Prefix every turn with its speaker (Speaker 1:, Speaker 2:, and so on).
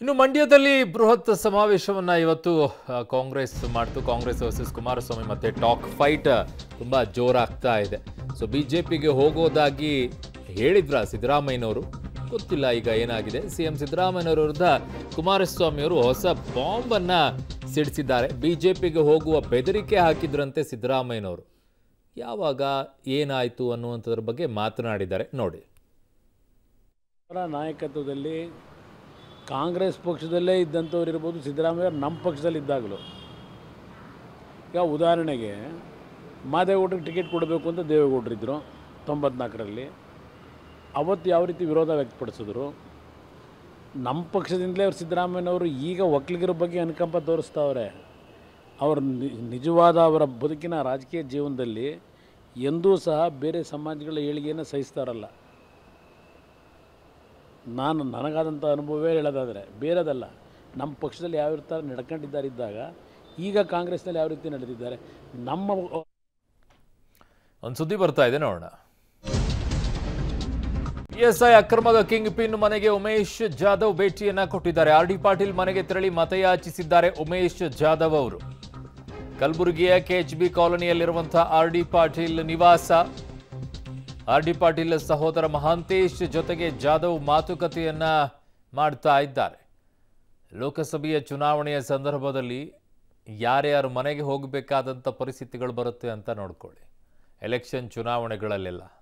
Speaker 1: ಇನ್ನು ಮಂಡ್ಯದಲ್ಲಿ ಬೃಹತ್ ಸಮಾವೇಶವನ್ನು ಇವತ್ತು ಕಾಂಗ್ರೆಸ್ ಮಾಡ್ತು. ಕಾಂಗ್ರೆಸ್ ವರ್ಸಸ್ ಕುಮಾರಸ್ವಾಮಿ ಮತ್ತೆ ಟಾಕ್ ಫೈಟ್ ತುಂಬಾ ಜೋರಾಗ್ತಾ ಇದೆ. ಸೊ ಬಿಜೆಪಿಗೆ ಹೋಗೋದಾಗಿ ಹೇಳಿದ್ರ ಸಿದ್ದರಾಮಯ್ಯನವರು? ಗೊತ್ತಿಲ್ಲ, ಈಗ ಏನಾಗಿದೆ? ಸಿಎಂ ಸಿದ್ದರಾಮಯ್ಯನವರ ವಿರುದ್ಧ ಕುಮಾರಸ್ವಾಮಿ ಅವರು ಹೊಸ ಸಿಡಿಸಿದ್ದಾರೆ. ಬಿ ಜೆ ಪಿಗೆ ಹೋಗುವ ಬೆದರಿಕೆ ಹಾಕಿದ್ರಂತೆ ಸಿದ್ದರಾಮಯ್ಯನವರು. ಯಾವಾಗ ಏನಾಯ್ತು ಅನ್ನುವಂಥದ್ರ ಬಗ್ಗೆ ಮಾತನಾಡಿದ್ದಾರೆ. ನೋಡಿ.
Speaker 2: ನಾಯಕತ್ವದಲ್ಲಿ ಕಾಂಗ್ರೆಸ್ ಪಕ್ಷದಲ್ಲೇ ಇದ್ದಂಥವ್ರು ಇರ್ಬೋದು, ಸಿದ್ದರಾಮಯ್ಯ ನಮ್ಮ ಪಕ್ಷದಲ್ಲಿ ಇದ್ದಾಗಲೂ. ಈಗ ಉದಾಹರಣೆಗೆ ಮಾದೇಗೌಡರಿಗೆ ಟಿಕೆಟ್ ಕೊಡಬೇಕು ಅಂತ ದೇವೇಗೌಡರಿದ್ದರು ತೊಂಬತ್ನಾಲ್ಕರಲ್ಲಿ. ಅವತ್ತು ಯಾವ ರೀತಿ ವಿರೋಧ ವ್ಯಕ್ತಪಡಿಸಿದ್ರು? ನಮ್ಮ ಪಕ್ಷದಿಂದಲೇ ಅವ್ರು ಸಿದ್ದರಾಮಯ್ಯನವರು ಈಗ ಒಕ್ಕಲಿಗರ ಬಗ್ಗೆ ಅನುಕಂಪ ತೋರಿಸ್ತಾವ್ರೆ. ಅವ್ರ ನಿಜವಾದ ಅವರ ಬದುಕಿನ ರಾಜಕೀಯ ಜೀವನದಲ್ಲಿ ಎಂದೂ ಸಹ ಬೇರೆ ಸಮಾಜಗಳ ಏಳಿಗೆಯನ್ನು ಸಹಿಸ್ತಾರಲ್ಲ. ನಾನು ನನಗಾದಂಥ ಅನುಭವವೇ ಹೇಳೋದಾದರೆ ಬೇರೆದಲ್ಲ. ನಮ್ಮ ಪಕ್ಷದಲ್ಲಿ ಯಾವ ರೀತಿ ನಡ್ಕೊಂಡಿದ್ದಾರೆ ಇದ್ದಾಗ ಈಗ ಕಾಂಗ್ರೆಸ್ನಲ್ಲಿ ಯಾವ ರೀತಿ ನಡೆದಿದ್ದಾರೆ, ನಮ್ಮ
Speaker 1: ಒಂದು ಸುದ್ದಿ ಬರ್ತಾ ಇದೆ ನೋಡೋಣ. ಪಿಎಸ್ಐ ಅಕ್ರಮದ ಕಿಂಗ್ ಪಿನ್ ಮನೆಗೆ ಉಮೇಶ್ ಜಾಧವ್ ಭೇಟಿಯನ್ನ ಕೊಟ್ಟಿದ್ದಾರೆ. ಆರ್ ಡಿ ಪಾಟೀಲ್ ಮನೆಗೆ ತೆರಳಿ ಮತಯಾಚಿಸಿದ್ದಾರೆ ಉಮೇಶ್ ಜಾಧವ್ ಅವರು. ಕಲಬುರಗಿಯ ಕೆಎಚ್ಬಿ ಕಾಲೋನಿಯಲ್ಲಿರುವಂತಹ ಆರ್ ಡಿ ಪಾಟೀಲ್ ನಿವಾಸ ಆರ್ ಡಿ ಪಾಟೀಲ್ ಸಹೋದರ ಮಹಾಂತೇಶ್ ಜೊತೆಗೆ ಜಾಧವ್ ಮಾತುಕತೆಯನ್ನ ಮಾಡ್ತಾ ಇದ್ದಾರೆ. ಲೋಕಸಭೆಯ ಚುನಾವಣೆಯ ಸಂದರ್ಭದಲ್ಲಿ ಯಾರ್ಯಾರು ಮನೆಗೆ ಹೋಗಬೇಕಾದಂಥ ಪರಿಸ್ಥಿತಿಗಳು ಬರುತ್ತೆ ಅಂತ ನೋಡ್ಕೊಳ್ಳಿ. ಎಲೆಕ್ಷನ್ ಚುನಾವಣೆಗಳಲ್ಲೆಲ್ಲ.